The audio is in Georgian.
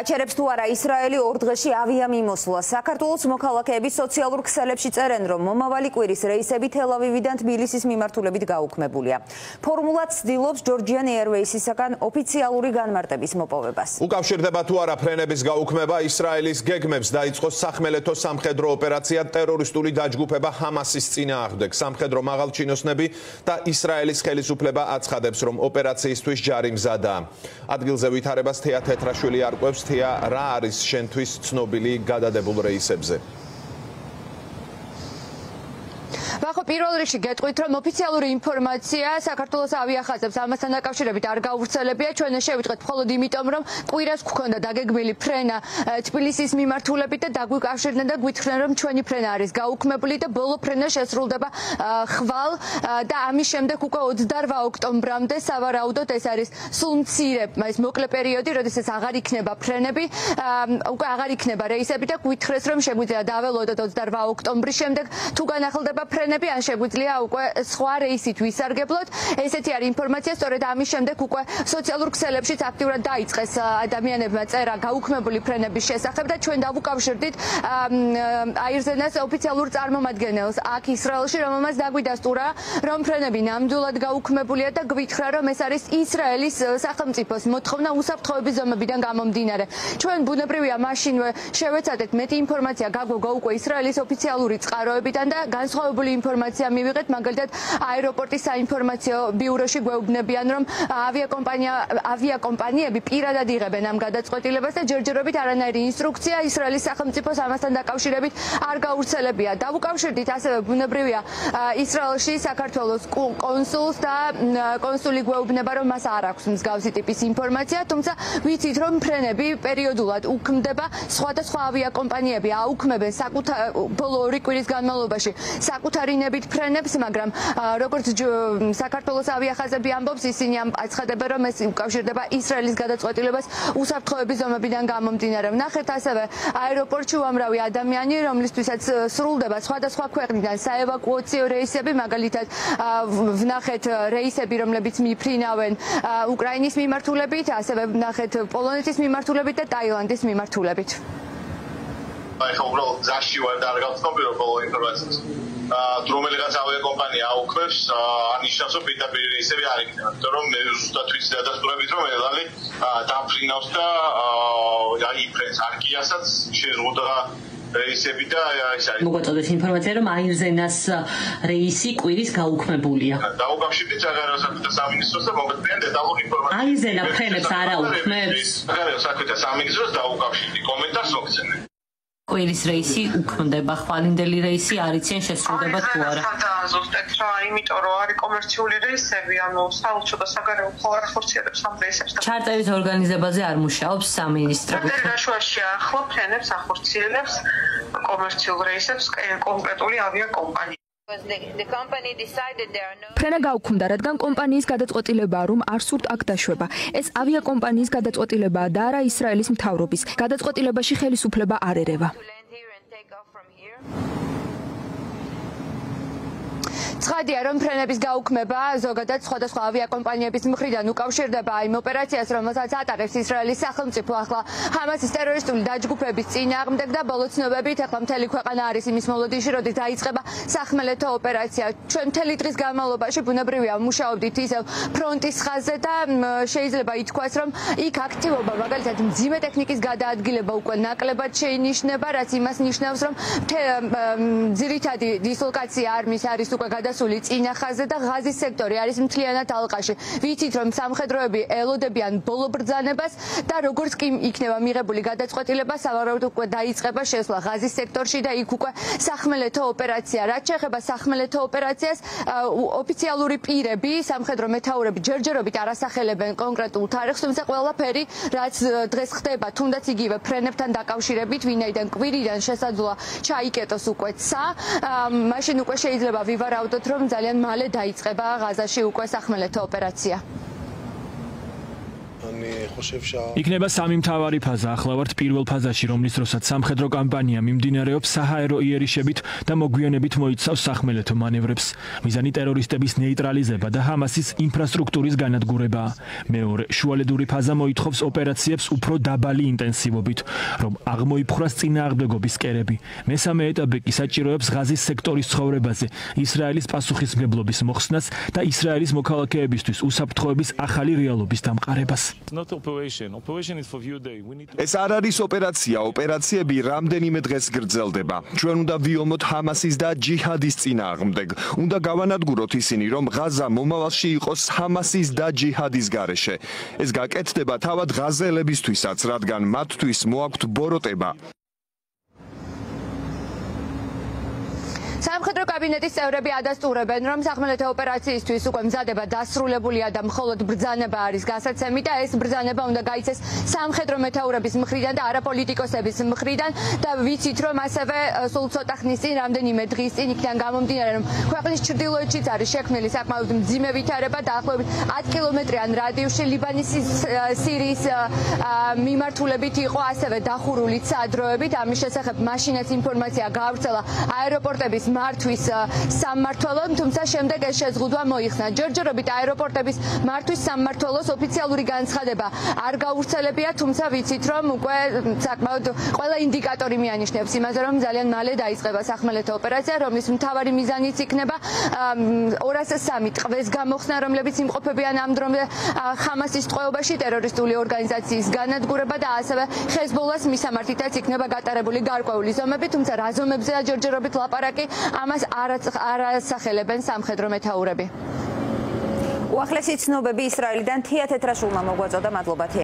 აჩერებს თუ არა ისრაელი ორ დღეში ავიამიმოსვლა. საქართველოს მოქალაქეები სოციალურ ქსელებში წერენ, რომ მომავალი კვირის რეისები თელ-ავივიდან თბილისის მიმართულებით გაუქმებულია. ფორმულაც ცდილობს ჯორჯიან ეირვეისისაგან ოფიციალური განმარტების მოპოვებას. უკავშირდება თუ არა ფრენების გაუქმება ისრაელის გეგმებს დაიწყოს სახმელეთო სამხედრო ოპერაცია ტერორისტული დაჯგუფება ჰამასის წინააღმდეგ. სამხედრო მაღალჩინოსნები და ისრაელის ხელისუფლება აცხადებს, რომ ოპერაციისთვის ჯარი მზადაა. ადგილზე ვითარებას თეა თეთრაშვილი არკვევს თეა რა არის შენთვის ცნობილი გადადებულ რეისებზე ვახო პირველ რიგში გეტყვით რომ ოფიციალური ინფორმაცია საქართველოს ავიახაზებს ამასთან დაკავშირებით არ გავრცელებია ჩვენ შევიტყვეთ მხოლოდ იმიტომ რომ კვირას გქონდა დაგეგმილი ფრენა თბილისის მიმართულებით და დაგვიკავშირდნენ და გვითხრენ რომ ჩვენი ფრენა არის გაუქმებული და ბოლო ფრენა შესრულდება ხვალ და ამის შემდეგ უკვე 28 ოქტომბრამდე სავარაუდოდ ეს არის სულ მცირე ეს მოკლე პერიოდი როდესაც აღარ იქნება ფრენები უკვე აღარ იქნება რეისები და გვითხრეს რომ შეგვიძლია დაველოდოთ 28 ოქტომბრის შემდეგ. თუ განახლდება ფრენა ფრენები ან შეგვიძლია უკვე სხვა რეისით ვისარგებლოთ. ესეთი არის ინფორმაცია, სწორედ ამის შემდეგ უკვე სოციალურ ქსელებშიც აქტიურად დაიწყეს ადამიანებმა წერა გაუქმებული ფრენების შესახებ და ჩვენ დავუკავშირდით აირზენას ოფიციალურ წარმომადგენელს აქ ისრაელში, რომელმაც დაგვიდასტურა, რომ ფრენები ნამდვილად გაუქმებულია და გვითხრა, რომ ეს არის ისრაელის სახელმწიფოს მოთხოვნა უსაფრთხოების ზომებიდან გამომდინარე. ჩვენ ბუნებრივია მაშინვე შევეცადეთ მეტი ინფორმაცია გაგვიგო უკვე ისრაელის ოფიციალური წყაროებიდან და განსხვავებული ინფორმაცია მივიღეთ მაგალითად აეროპორტის საინფორმაციო ბიუროში გვეუბნებიან რომ ავიაკომპანია ავიაკომპანიები პირადად იღებენ ამ გადაწყვეტილებას და ჯერჯერობით არანაირი ინსტრუქცია ისრაელის სახელმწიფოს ამასთან დაკავშირებით არ გაურცელებია. დავუკავშირდით ასევე ბუნებრივია ისრაელში საქართველოს კონსულს და კონსული გვეუბნება რომ მას არ აქვს მსგავსი ტიპის ინფორმაცია თუმცა ვიცით რომ ფრენები პერიოდულად უქმდება სხვადასხვა ავიაკომპანიები აუქმებენ საკუთარ ბოლო ორი კვირის განმავლობაში საკუთარ აფრინებით ფრენებს, მაგრამ როგორც საქართველოს ავიახაზები ამბობს, ისინი აცხადებენ, რომ ეს უკავშირდება ისრაელის გადაწყვეტილებას უსაფრთხოების ზომებიდან გამომდინარე. ნახეთ ასევე აეროპორტში უამრავი ადამიანი, რომლისთვისაც სრულდება სხვადასხვა ქვეყნიდან საევაკუაციო რეისები, მაგალითად ვნახეთ რეისები, რომლებიც მიფრინავენ უკრაინის მიმართულებით, ასევე ვნახეთ პოლონეთის მიმართულებით და ტაილანდის მიმართულებით. აი ხო უბრალოდ ზაში ვარ და არ გავცნობირო ბოლო ინფორმაციას. რომელიღაც ავიაკომპანია აუქმებს ანიშნავს რომ პირდაპირ რეისები არ იქნება იმიტომ რომ მე ზუსტად ვიცი დადასტურებით რომ ელალი დაფრინავს და აი ფრენს არკიასაც შეზღუდა რეისები და ეს არის. მოგაწოდეს ინფორმაცია რომ აირზენას რეისი კვირის გაუქმებულია. დაუკავშირდით საგარეო საქმეთა სამინისტროს და მოგეწყვეტენ დეტალური ინფორმაცია აირზენა ფრენებს არ აუქმებს საგარეო საქმეთა სამინისტროს დაუკავშირდი კომენტარს მოგცემენ კვირის რეისი უქმდება ხვალინდელი რეისი არიციან შესრულდება თუ არა. ზუსტად რა იმიტომ რომ არის კომერციული რეისები ანუ საელჩო და საგარეო ხოლმე ახორციელებს ამ რეისებს ჩარტერის ორგანიზებაზე არ მუშაობს სამინისტრო ფედერაციაში ახლა ფრენებს ახორციელებს კომერციულ რეისებს კონკრეტული ავიაკომპანია ფრენა გაუქმდა, რადგან კომპანიის გადაწყვეტილებაა, რომ არ სურთ აქ დაშვება. ეს ავიაკომპანიის გადაწყვეტილებაა და არა ისრაელის მთავრობის. გადაწყვეტილებაში ხელისუფლება არ ერევა. ცხადია რომ ფრენების გაუქმება ზოგადად სხვადასხვა ავიაკომპანიების მხრიდან უკავშირდება იმ ოპერაციას რომელსაც ატარებს ისრაელის სახელმწიფო. ახლა ჰამასის ტერორისტული დაჯგუფების წინააღმდეგ და ბოლო ცნობებით ახლა მთელი ქვეყანა არის იმის მოლოდინში როდის დაიწყება სახმელეთო ოპერაცია. ჩვენ მთელი დღის განმავლობაში ბუნებრივია მუშაობდით ისევ ფრონტის ხაზზე და შეიძლება ითქვას რომ იქ აქტივობა მაგალითად მძიმე ტექნიკის გადაადგილება უკვე ნაკლებად შეინიშნება რაც იმას ნიშნავს რომ ძირითადი დისლოკაცია არმის არის უკვე გადა გადასული წინახაზე და ღაზის სექტორი არის მთლიანად ალყაში. ვიცით რომ სამხედროები ელოდებიან ბოლო ბრძანებას და როგორც კი იქნება მიღებული გადაწყვეტილება, სავარაუდოდ უკვე დაიწყება შესვლა ღაზის სექტორში და იქ უკვე სახმელეთო ოპერაცია. რაც შეეხება სახმელეთო ოპერაციას, ოფიციალური პირები, სამხედრო მეთაურები ჯერჯერობით არასახელებენ კონკრეტულ თარიღს, თუმცა ყველაფერი, რაც დღეს ხდება, თუნდაც იგივე ფრენებთან დაკავშირებით, ვინაიდან კვირიდან შესაძლოა ჩაიკეტოს უკვე ცა, მაშინ უკვე შეიძლება ვივარავდოთ ვფიქრობთ, რომ ძალიან მალე დაიწყება ღაზაში უკვე სახმელეთო ოპერაცია. იქნება სამი მთავარი ფაზა. ახლა ვართ პირველ ფაზაში რომლის დროსაც სამხედრო კამპანია მიმდინარეობს საჰაერო იერიშებით და მოგვიანებით მოიცავს სახმელეთო მანევრებს. მიზანი ტერორისტების ნეიტრალიზება და ჰამასის ინფრასტრუქტურის განადგურება. მეორე შუალედური ფაზა მოითხოვს ოპერაციებს უფრო დაბალი ინტენსივობით რომ აღმოიფხვრას წინააღმდეგობის კერები. მესამე ეტაპი კი საჭიროებს ღაზის სექტორის ცხოვრებაზე ისრაელის პასუხისმგებლობის მოხსნას და ისრაელის მოქალაქეებისთვის უსაფრთხოების ახალი რეალობის დამყარებას ეს არ არის ოპერაცია, ოპერაციები რამდენიმე დღეს გრძელდება. ჩვენ უნდა ვიომოთ ჰამასის და ჯიჰადის წინააღმდეგ. უნდა გავანადგუროთ ისინი, რომ ღაზა მომავალში იყოს ჰამასის და ჯიჰადის გარეშე. ეს გაკეთდება თავად ღაზელებისთვისაც, რადგან მათთვის მოაქვთ ბოროტება. სამხედრო კაბინეტის წევრები ადასტურებენ, რომ სახმელეთო ოპერაციისთვის უკვე მზადება დასრულებულია და მხოლოდ ბრძანება არის გასაცემი და ეს ბრძანება უნდა გაიცეს სამხედრო მეთაურების მხრიდან და არაპოლიტიკოსების მხრიდან და ვიცით, რომ ასევე სულ ცოტა ხნის წინ, რამდენიმე დღის წინ იქიდან გამომდინარე, რომ ქვეყნის ჩრდილოეთშიც არის შექმნილი საკმაოდ მძიმე ვითარება და ახლობით 10 კილომეტრიან რადიუსში ლიბანის სირიის მიმართულებით იყო ასევე დახურული სადროებით. ამის შესახებ მაშინაც ინფორმაცია გაავრცელა აეროპორტების მართვის სამმართველომ, თუმცა შემდეგ ეს შეზღუდვა მოიხსნა. ჯერჯერობით აეროპორტების მართვის სამმართველოს ოფიციალური განცხადება არ გავრცელებია, თუმცა ვიცით, რომ უკვე საკმაოდ ყველა ინდიკატორი მიანიშნებს იმაზე, რომ ძალიან მალე დაიწყება სახმელეთო ოპერაცია, რომლის მთავარი მიზანიც იქნება 203 ტყვის გამოხსნა, რომლებიც იმყოფებიან ამ დრომდე ხამასის ტყვეობაში ტერორისტული ორგანიზაციის განადგურება და ასევე ხეზბოლას მისამართითაც იქნება გატარებული გარკვეული ზომები, თუმცა რა ზომებზეა ჯერჯერობით ლაპარაკი, ამას არ არასახელებენ სამხედრო მეთაურები. უახლესი ცნობები ისრაელიდან თია თეთრაშულმა მოგვაწოდა მადლობა